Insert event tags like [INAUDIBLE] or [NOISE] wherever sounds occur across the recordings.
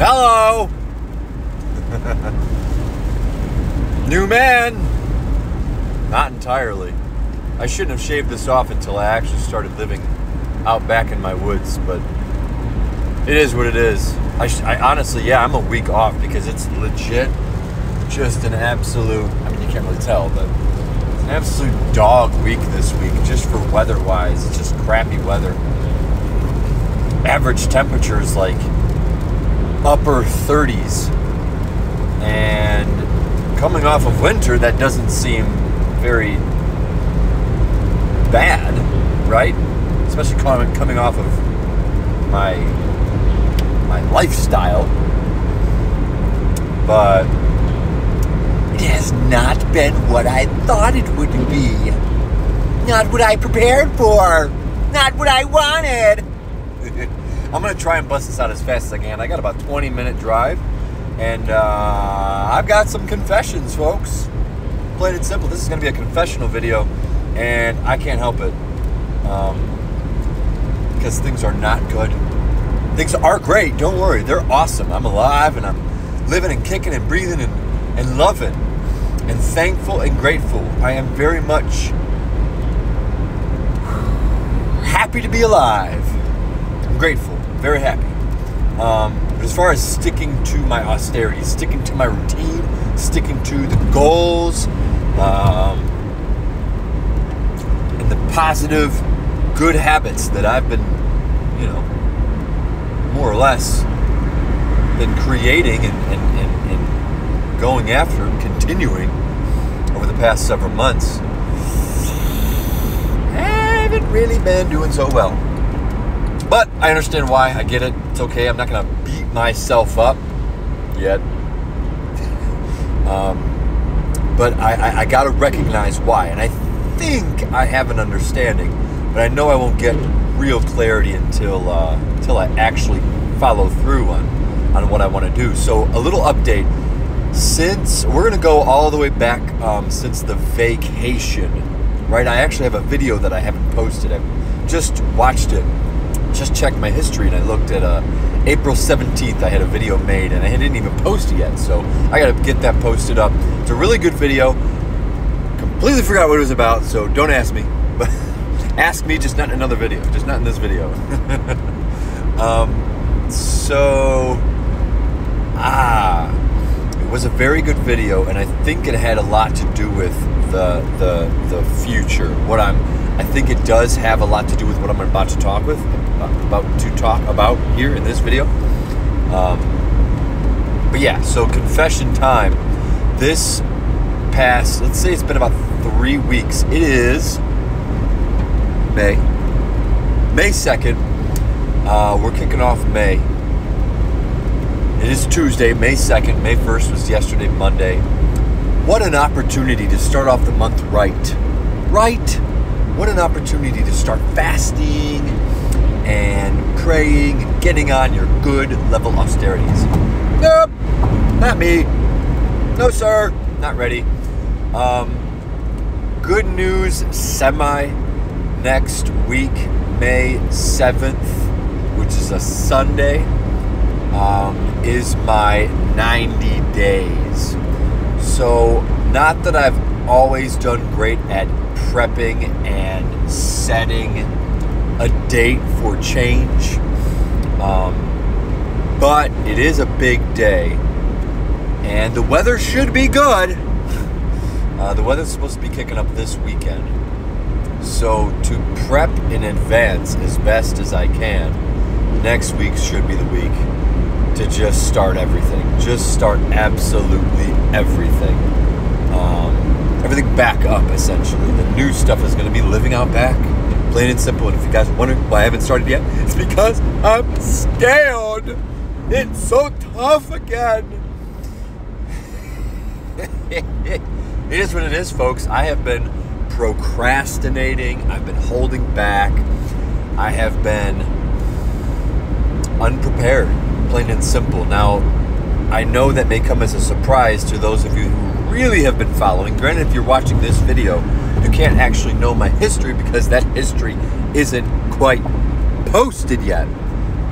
Hello! [LAUGHS] New man! Not entirely. I shouldn't have shaved this off until I actually started living out back in my woods, but it is what it is. I, sh- I honestly, yeah, I'm a week off because it's legit just an absolute, I mean, you can't really tell, but it's an absolute dog week this week just for weather wise. It's just crappy weather. Average temperatures like upper 30s. And coming off of winter, that doesn't seem very bad, right? Especially coming coming off of my my lifestyle. But it has not been what I thought it would be. Not what I prepared for. Not what I wanted. I'm gonna try and bust this out as fast as I can. I got about 20 minute drive, and uh, I've got some confessions, folks. Plain and simple. This is gonna be a confessional video, and I can't help it because things are not good. Things are great. Don't worry, they're awesome. I'm alive, and I'm living and kicking and breathing and, and loving and thankful and grateful. I am very much happy to be alive. I'm grateful, very happy. Um, but as far as sticking to my austerity, sticking to my routine, sticking to the goals, um, and the positive, good habits that I've been, you know, more or less been creating and, and, and, and going after and continuing over the past several months, haven't really been doing so well. But I understand why. I get it. It's okay. I'm not going to beat myself up yet. Um, but I, I, I got to recognize why. And I think I have an understanding, but I know I won't get real clarity until uh, until I actually follow through on on what I want to do. So a little update. Since we're gonna go all the way back um, since the vacation, right? I actually have a video that I haven't posted. I've just watched it, just checked my history, and I looked at uh, April 17th. I had a video made, and I didn't even post it yet. So I got to get that posted up. It's a really good video. Completely forgot what it was about, so don't ask me. But [LAUGHS] ask me, just not in another video, just not in this video. [LAUGHS] um, so ah, it was a very good video, and I think it had a lot to do with the the the future. What I'm, I think it does have a lot to do with what I'm about to talk with, about to talk about here in this video. Um, but yeah, so confession time. This past, let's say it's been about three weeks. It is May, May second. Uh, we're kicking off May. It is Tuesday, May 2nd. May 1st was yesterday, Monday. What an opportunity to start off the month right. Right? What an opportunity to start fasting and praying and getting on your good level austerities. Nope, not me. No, sir, not ready. Um, good news semi next week, May 7th, which is a Sunday um, is my 90 days. So, not that I've always done great at prepping and setting a date for change, um, but it is a big day, and the weather should be good. [LAUGHS] Uh, the weather's supposed to be kicking up this weekend. So, to prep in advance as best as I can, next week should be the week to just start everything. Just start absolutely everything. Um, everything back up, essentially. The new stuff is going to be living out back. Plain and simple. And if you guys are wondering why I haven't started yet, it's because I'm scared. It's so tough again. [LAUGHS] it is what it is, folks. I have been procrastinating. I've been holding back. I have been unprepared, plain and simple. Now, I know that may come as a surprise to those of you who really have been following. Granted, if you're watching this video, you can't actually know my history because that history isn't quite posted yet,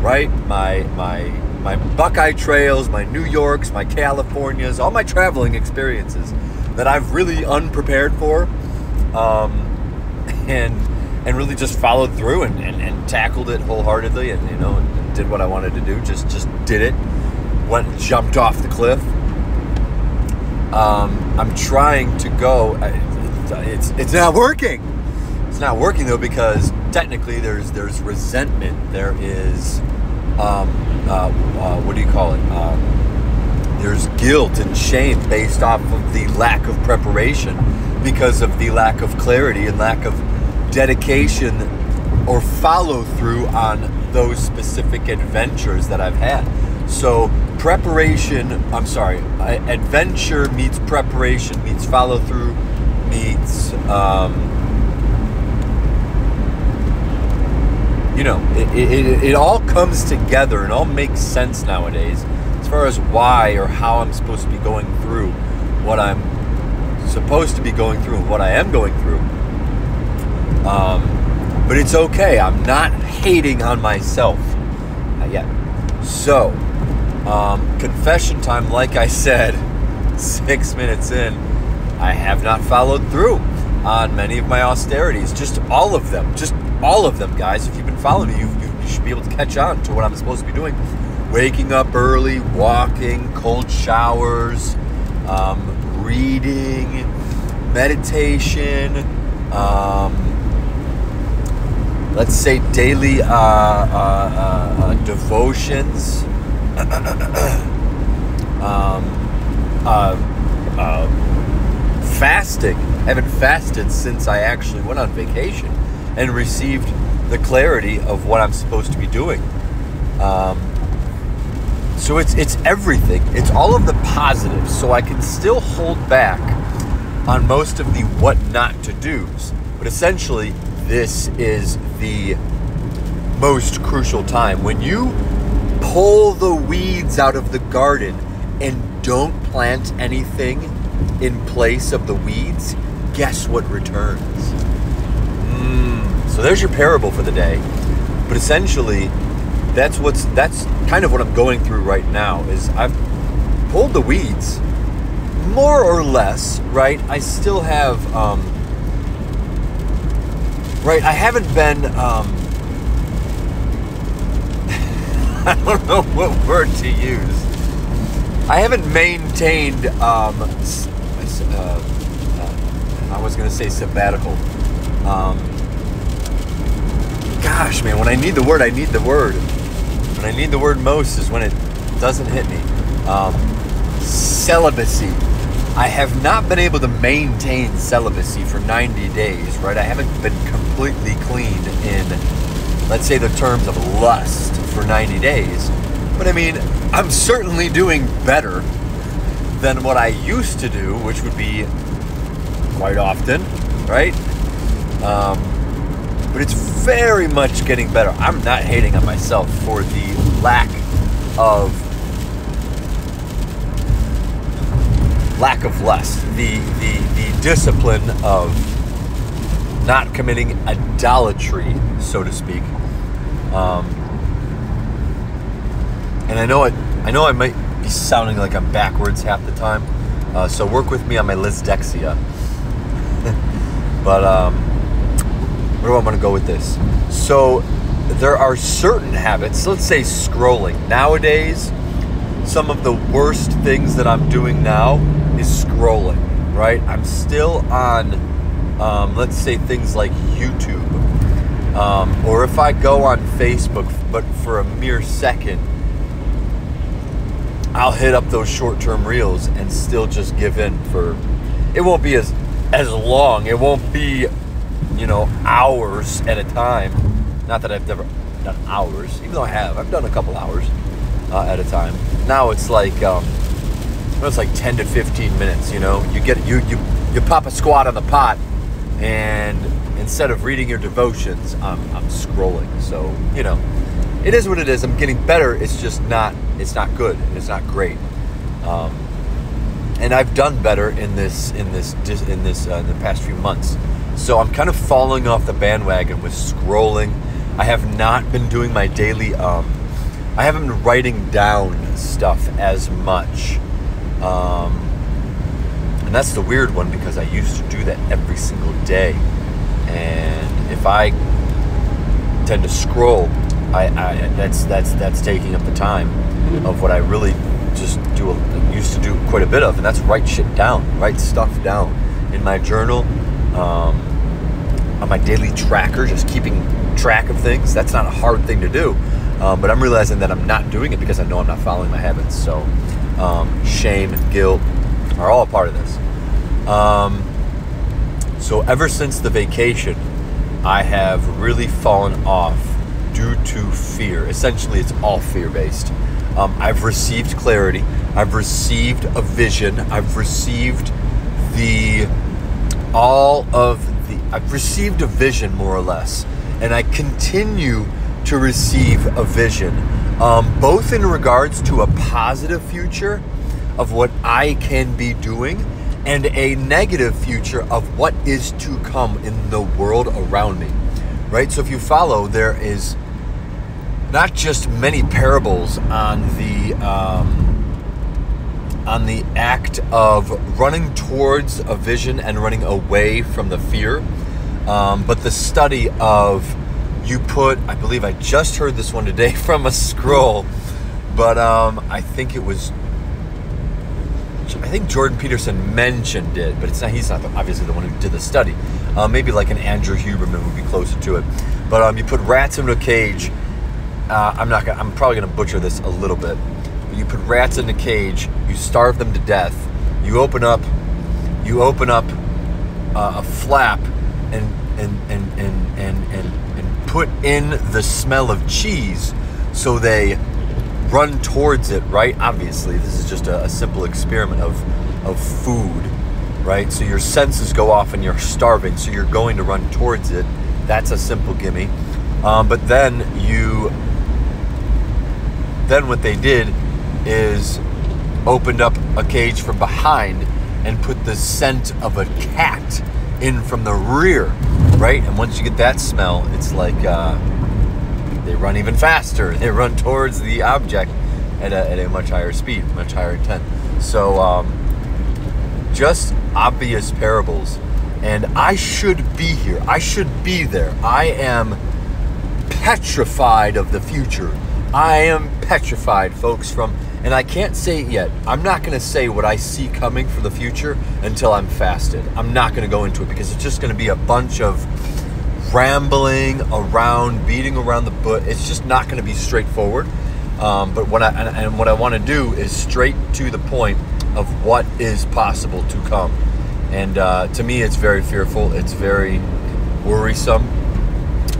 right? My my my Buckeye trails, my New Yorks, my Californias, all my traveling experiences that I've really unprepared for, um, [LAUGHS] and and really just followed through and, and, and tackled it wholeheartedly, and you know, and did what I wanted to do. Just just did it. Went and jumped off the cliff. Um, I'm trying to go. It's it's not working. It's not working though because technically there's there's resentment. There is um, uh, uh, what do you call it? Um, there's guilt and shame based off of the lack of preparation because of the lack of clarity and lack of dedication or follow through on those specific adventures that I've had. So, preparation, I'm sorry, adventure meets preparation meets follow through meets um, you know, it, it, it all comes together and all makes sense nowadays as far as why or how I'm supposed to be going through what I'm supposed to be going through and what I am going through. Um, but it's okay. I'm not hating on myself Not yet. So, um, confession time, like I said, [LAUGHS] six minutes in, I have not followed through on many of my austerities. Just all of them. Just all of them, guys. If you've been following me, you, you, you should be able to catch on to what I'm supposed to be doing. Waking up early, walking, cold showers, um, reading, meditation, um, let's say daily uh, uh, uh, uh devotions, um, uh, uh, fasting. I haven't fasted since I actually went on vacation and received the clarity of what I'm supposed to be doing. Um, so it's it's everything. It's all of the positives. So I can still hold back on most of the what not to do's. But essentially, this is the most crucial time when you pull the weeds out of the garden and don't plant anything in place of the weeds. Guess what returns? So there's your parable for the day. But essentially, that's what's that's kind of what I'm going through right now is I've pulled the weeds more or less, right? I still have um right, I haven't been um [LAUGHS] I don't know what word to use. I haven't maintained um uh, uh, I was going to say sabbatical. Um, gosh, man, when I need the word, I need the word. When I need the word most is when it doesn't hit me. Um, celibacy. I have not been able to maintain celibacy for 90 days, right? I haven't been completely clean in, let's say, the terms of lust for 90 days. But I mean, I'm certainly doing better than what I used to do, which would be quite often, right? Um, but it's very much getting better. I'm not hating on myself for the lack of lack of lust, the the the discipline of not committing idolatry, so to speak. Um, and I know it. I know I might be sounding like I'm backwards half the time. Uh, so work with me on my Lizdexia. [LAUGHS] but um, where do I want to go with this? So there are certain habits, let's say scrolling. Nowadays, some of the worst things that I'm doing now is scrolling, right? I'm still on, um, let's say, things like YouTube. Um, or if I go on Facebook, but for a mere second, I'll hit up those short term reels and still just give in for it won't be as as long. It won't be you know, hours at a time. Not that I've never done hours, even though I have. I've done a couple hours uh, at a time. Now it's like um, it's like 10 to 15 minutes. You know, you get you you you pop a squat on the pot, and instead of reading your devotions, I'm I'm scrolling. So you know, it is what it is. I'm getting better. It's just not it's not good. It's not great. Um, and I've done better in this in this in this uh, in the past few months. So I'm kind of falling off the bandwagon with scrolling. I have not been doing my daily um, I haven't been writing down stuff as much. Um, and that's the weird one because I used to do that every single day. And if I tend to scroll, I, I that's that's that's taking up the time of what I really just do used to do quite a bit of, and that's write shit down, write stuff down in my journal, um, on my daily tracker, just keeping track of things. That's not a hard thing to do, um, but I'm realizing that I'm not doing it because I know I'm not following my habits. So um, shame, guilt are all a part of this. Um, so ever since the vacation, I have really fallen off due to fear. Essentially, it's all fear based. Um, I've received clarity. I've received a vision. I've received the all of the. I've received a vision more or less, and I continue to receive a vision, um, both in regards to a positive future of what I can be doing and a negative future of what is to come in the world around me. Right? So if you follow, there is not just many parables on the um, on the act of running towards a vision and running away from the fear, um, but the study of you put. I believe I just heard this one today [LAUGHS] from a scroll, but um, I think it was. I think Jordan Peterson mentioned it, but it's not. He's not the, obviously the one who did the study. Uh, maybe like an Andrew Huberman would be closer to it. But um, you put rats into a cage uh, I'm not. Gonna, I'm probably going to butcher this a little bit. But you put rats in a cage. You starve them to death. You open up. You open up uh, a flap and and and and and and and put in the smell of cheese, so they run towards it. Right? Obviously, this is just a, a simple experiment of of food. Right? So your senses go off and you're starving, so you're going to run towards it. That's a simple gimme. Um, but then you then what they did is opened up a cage from behind and put the scent of a cat in from the rear, right? And once you get that smell, it's like uh, they run even faster. [LAUGHS] They run towards the object at a, at a much higher speed, much higher intent. So, um, just obvious parables. And I should be here. I should be there. I am petrified of the future. I am petrified, folks, from, and I can't say it yet. I'm not going to say what I see coming for the future until I'm fasted. I'm not going to go into it because it's just going to be a bunch of rambling around, beating around the bush. It's just not going to be straightforward. Um, but what I and, and what I want to do is straight to the point of what is possible to come. And uh, to me, it's very fearful. It's very worrisome.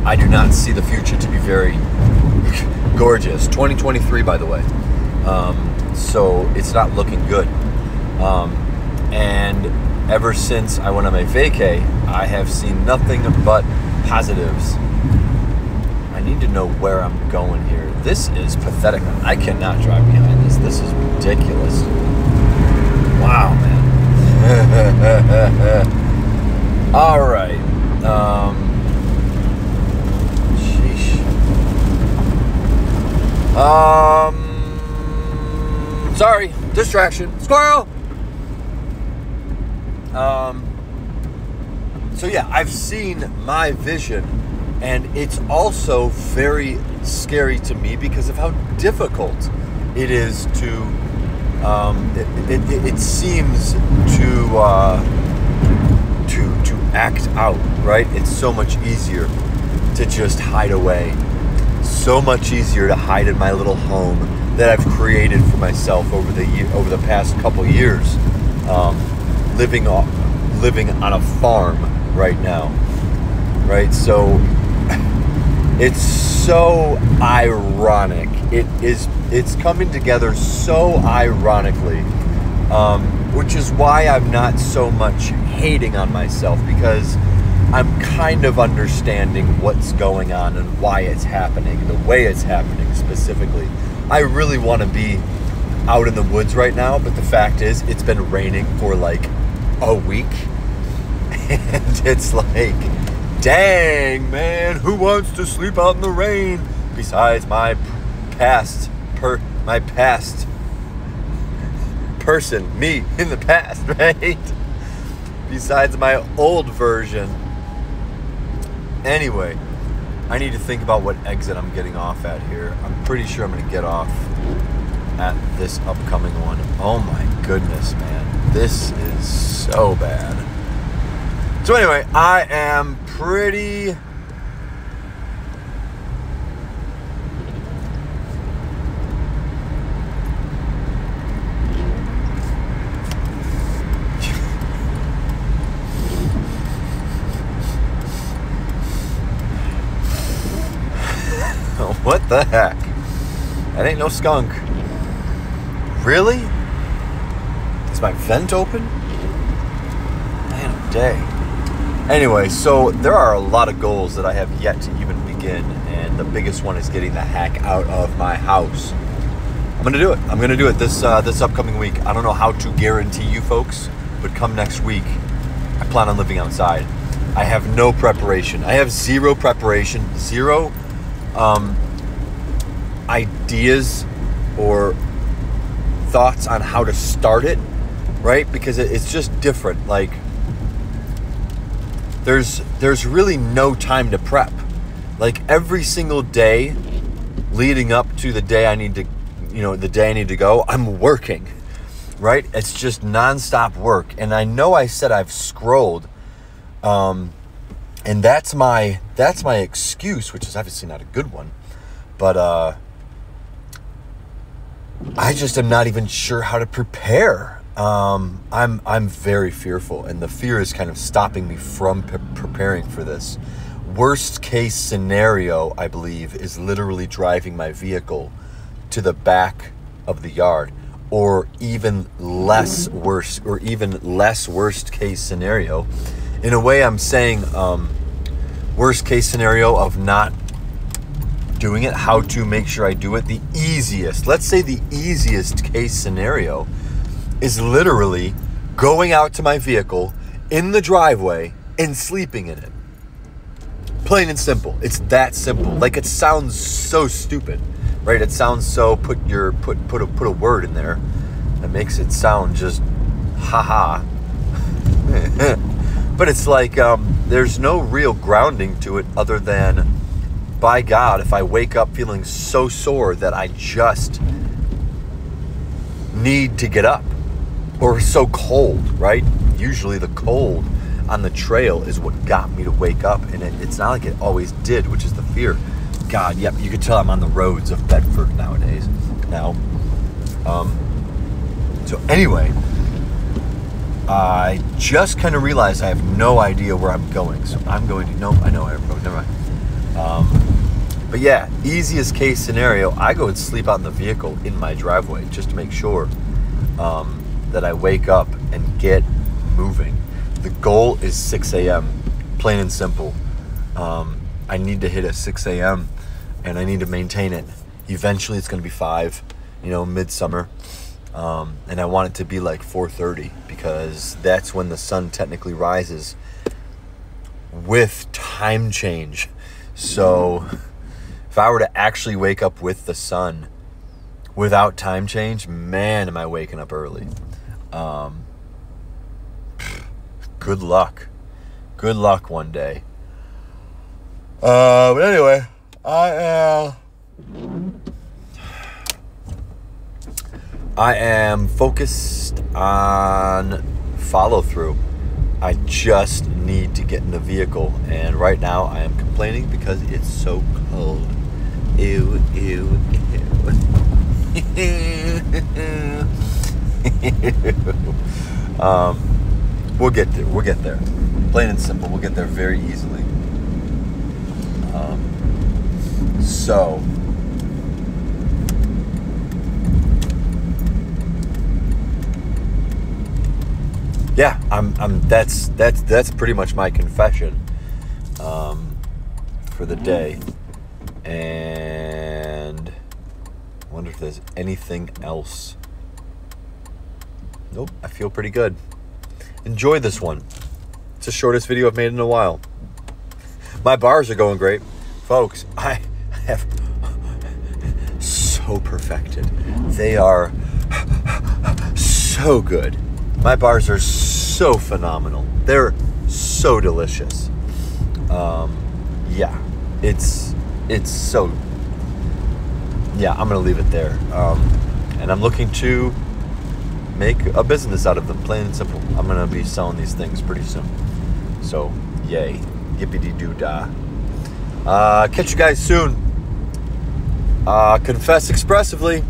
I do not see the future to be very [LAUGHS] gorgeous. 2023, by the way. Um, so it's not looking good. Um, and ever since I went on my vacay, I have seen nothing but positives. I need to know where I'm going here. This is pathetic. I cannot drive behind this. This is ridiculous. Wow, man. [LAUGHS] All right. Um, Um, sorry, distraction. Squirrel. Um. So yeah, I've seen my vision, and it's also very scary to me because of how difficult it is to. Um, it, it, it seems to uh, to to act out, right? It's so much easier to just hide away so much easier to hide in my little home that I've created for myself over the over the past couple years, um, living off, living on a farm right now, right? So [LAUGHS] it's so ironic. It is. It's coming together so ironically, um, which is why I'm not so much hating on myself because I'm kind of understanding what's going on and why it's happening, the way it's happening specifically. I really want to be out in the woods right now, but the fact is, it's been raining for like a week. [LAUGHS] And it's like, dang, man, who wants to sleep out in the rain besides my past per my past person, me in the past, [LAUGHS] right? Besides my old version. Anyway, I need to think about what exit I'm getting off at here. I'm pretty sure I'm going to get off at this upcoming one. Oh my goodness, man. This is so bad. So, anyway, I am pretty. What the heck? That ain't no skunk. Really? Is my vent open? Man, of day. Anyway, so there are a lot of goals that I have yet to even begin, and the biggest one is getting the heck out of my house. I'm gonna do it. I'm gonna do it this uh, this upcoming week. I don't know how to guarantee you folks, but come next week, I plan on living outside. I have no preparation. I have zero preparation, zero um, ideas or thoughts on how to start it, right? Because it's just different. Like there's there's really no time to prep. Like every single day leading up to the day I need to you know, the day I need to go, I'm working. Right? It's just nonstop work. And I know I said I've scrolled. Um and that's my that's my excuse, which is obviously not a good one. But uh I just am not even sure how to prepare. Um, I'm I'm very fearful, and the fear is kind of stopping me from pre- preparing for this. Worst case scenario, I believe, is literally driving my vehicle to the back of the yard, or even less worse, or even less worst case scenario. In a way, I'm saying um, worst case scenario of not doing it, how to make sure I do it. The easiest, let's say the easiest case scenario is literally going out to my vehicle in the driveway and sleeping in it. Plain and simple. It's that simple. Like it sounds so stupid, right? It sounds so put your put put a put a word in there that makes it sound just haha. [LAUGHS] but it's like um, there's no real grounding to it other than by God, if I wake up feeling so sore that I just need to get up or so cold, right? Usually the cold on the trail is what got me to wake up. And it, it's not like it always did, which is the fear. God, yep, you could tell I'm on the roads of Bedford nowadays. Now, um, so anyway, I just kind of realized I have no idea where I'm going. So I'm going to, nope, I know going. Never mind. Um, but yeah, easiest case scenario, I go and sleep out in the vehicle in my driveway just to make sure um, that I wake up and get moving. The goal is 6 a.m., plain and simple. Um, I need to hit at 6 a.m. and I need to maintain it. Eventually, it's going to be 5, you know, midsummer. Um, and I want it to be like 4:30 because that's when the sun technically rises with time change. So if I were to actually wake up with the sun without time change, man, am I waking up early. Um, good luck. Good luck one day. Uh, but anyway, I am. I am focused on follow through. I just need to get in the vehicle, and right now I am complaining because it's so cold. Ew, ew, ew. [LAUGHS] um, we'll get there. We'll get there. Plain and simple. We'll get there very easily. Um, so. Yeah, I'm. I'm. That's that's that's pretty much my confession um, for the day. And I wonder if there's anything else. Nope, I feel pretty good. Enjoy this one. It's the shortest video I've made in a while. My bars are going great. Folks, I have so perfected. They are so good. My bars are so phenomenal. They're so delicious. Um, yeah, it's it's so. Yeah, I'm gonna leave it there. Um, and I'm looking to make a business out of them, plain and simple. I'm gonna be selling these things pretty soon. So, yay, yippity doo dah. Uh, catch you guys soon. Uh, confess expressively.